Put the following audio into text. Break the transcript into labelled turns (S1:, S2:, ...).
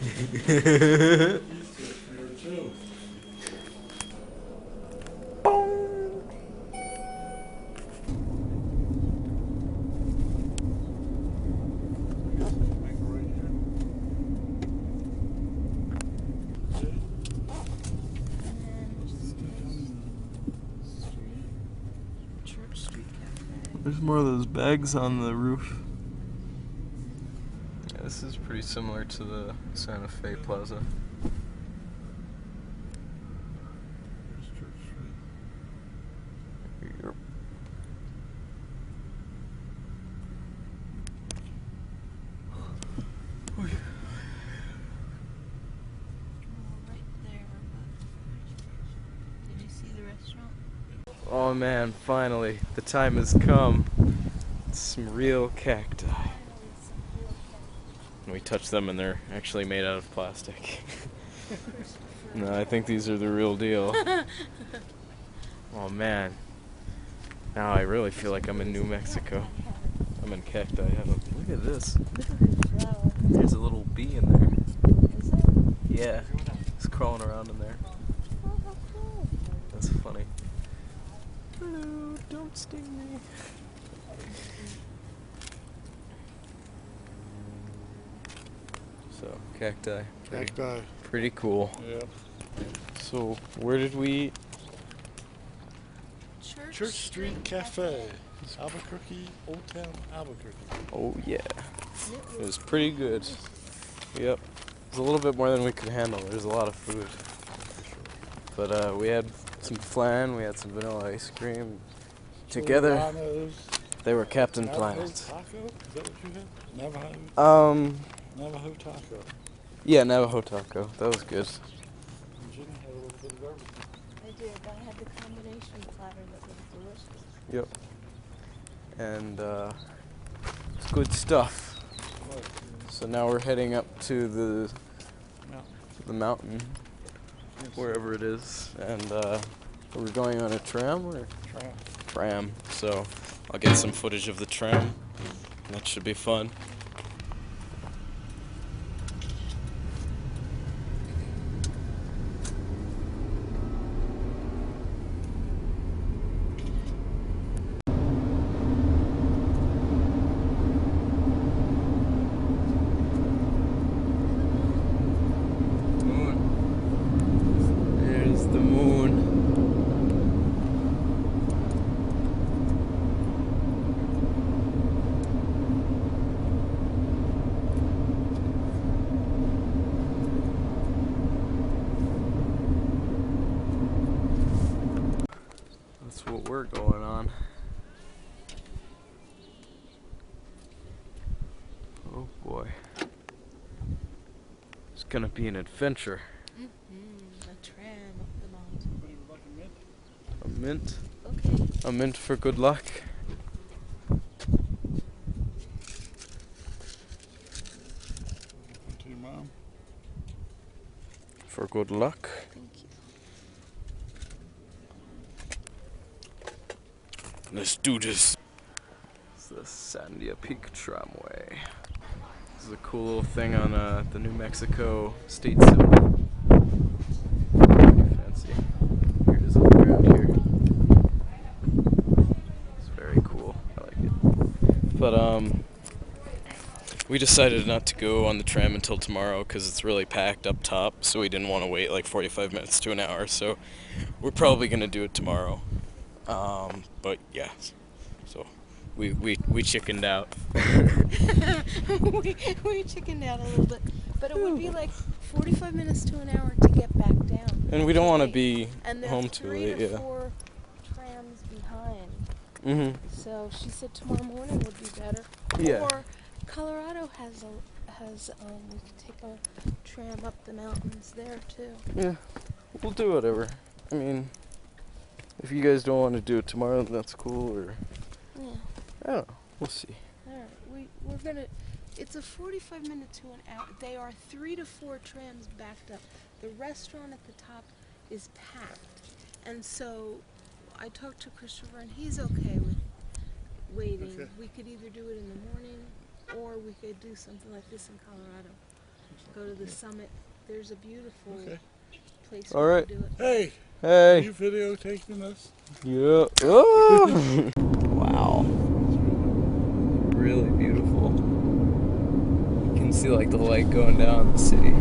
S1: There's more of those bags on the roof. This is pretty similar to the Santa Fe Plaza. Oh man, finally, the time has come. Some real cacti. We touch them and they're actually made out of plastic. no, I think these are the real deal. oh man. Now I really feel like I'm in New Mexico. I'm in cacti heaven. Look at this. There's a little bee in there. Yeah. It's crawling around in there. That's funny. Hello, don't sting me. So, cacti. Pretty,
S2: Cacti.
S1: pretty cool.
S2: Yeah.
S1: So, where did we eat?
S3: Church,
S2: Church Street Cafe. Albuquerque, Old Town Albuquerque.
S1: Oh, yeah. It was pretty good. Yep. It was a little bit more than we could handle. There's a lot of food. But uh, we had some flan, we had some vanilla ice cream. Together,
S2: Solano's
S1: they were Captain
S2: Navajo
S1: Planet.
S2: Taco? Is that what you had? Navajo,
S1: Um,
S2: Navajo Taco.
S1: yeah, Navajo taco. That was good.
S2: And Ginny had a little bit of everything.
S3: I did. I had the combination platter that was delicious.
S1: Yep. And uh, it's good stuff. So now we're heading up to the
S2: No.
S1: the mountain, wherever it is, and uh, we're going on a tram or
S2: Try.
S1: tram. So I'll get some footage of the tram. That should be fun. Moon. There's the moon. That's going on. Oh boy. It's gonna be an adventure.
S3: Mm-hmm. A tram up the mountain.
S1: A mint.
S3: Okay.
S1: A mint for good luck.
S2: To your mom.
S1: For good luck.
S3: Thank you.
S1: Let's do this. It's the Sandia Peak Tramway. This is a cool little thing on uh, the New Mexico state symbol. It is very cool. I like it. But um, we decided not to go on the tram until tomorrow because it's really packed up top. So we didn't want to wait like 45 minutes to an hour. So we're probably gonna do it tomorrow. Um, but yeah, so we we we chickened out.
S3: we, we chickened out a little bit, but it would be like 45 minutes to an hour to get back down.
S1: And we don't want to be
S3: And
S1: home too late.
S3: to
S1: Yeah.
S3: four trams behind.
S1: Mhm.
S3: So she said tomorrow morning would be better.
S1: Yeah.
S3: Or Colorado has a has um we could take a tram up the mountains there too.
S1: Yeah. We'll do whatever. I mean, if you guys don't want to do it tomorrow, that's cool. Or
S3: Yeah.
S1: I don't know. We'll see.
S3: All right. We we're gonna. It's a 45 minute to an hour. They are three to four trams backed up. The restaurant at the top is packed, and so I talked to Christopher, and he's okay with waiting.
S2: Okay.
S3: We could either do it in the morning, or we could do something like this in Colorado. Go to the summit there's a beautiful
S2: Okay.
S3: Place.
S1: All
S3: where to do it.
S2: Hey,
S1: Hey.
S2: you videotaping this?
S1: Yeah. Oh. wow. Really beautiful. You can see like the light going down the city.